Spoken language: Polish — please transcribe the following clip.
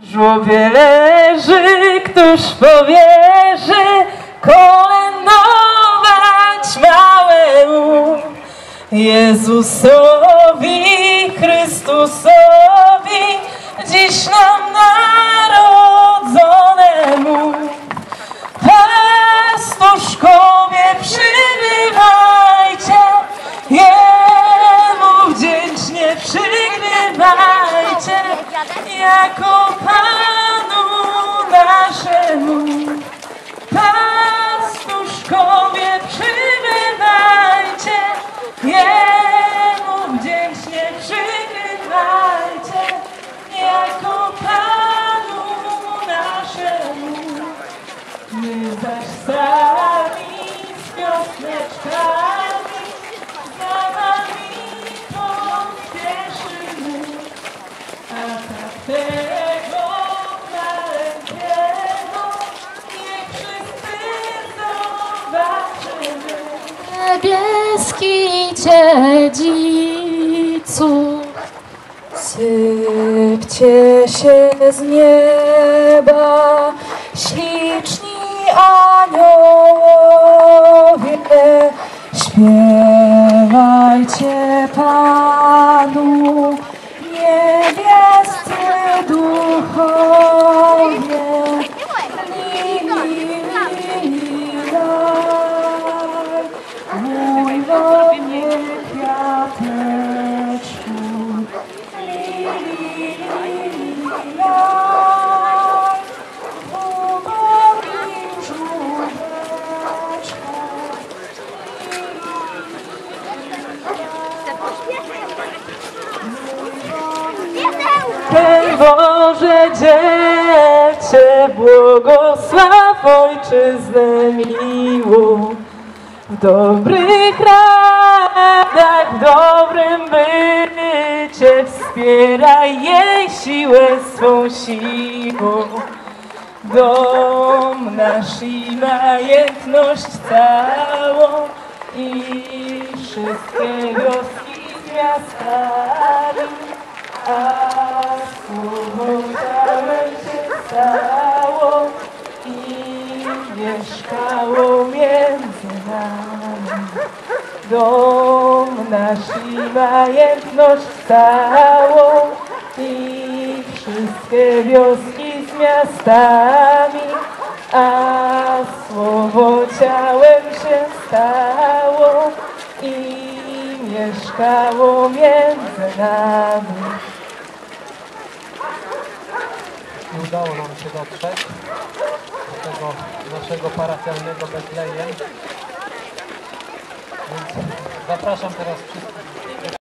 żłobie leży, któż powierzy kolędować małemu Jezusowi, Chrystusowi, dziś nam narodzonemu. My zaś sami z piosneczkami za wami pospieszymy, a tak tego maleńkiego niech wszyscy zobaczymy. Niebieski dziedzicu, sypcie się z nieba, śliczni aniołowie, śpiewajcie Panu, Boże Dziecię, błogosław Ojczyznę miłą. W dobrych radach, w dobrym bycie wspieraj jej siłę swą siłą. Dom nasz i majętność całą i wszystkie wioski z miastami, a słowo całe się stało i mieszkało między nami. Dom nasz i majętność całą i wszystkie wioski z miastami, a słowo ciałem się stało i mieszkało między nami. Nie udało nam się dotrzeć do tego naszego parafialnego Betlejem. Więc zapraszam teraz wszystkich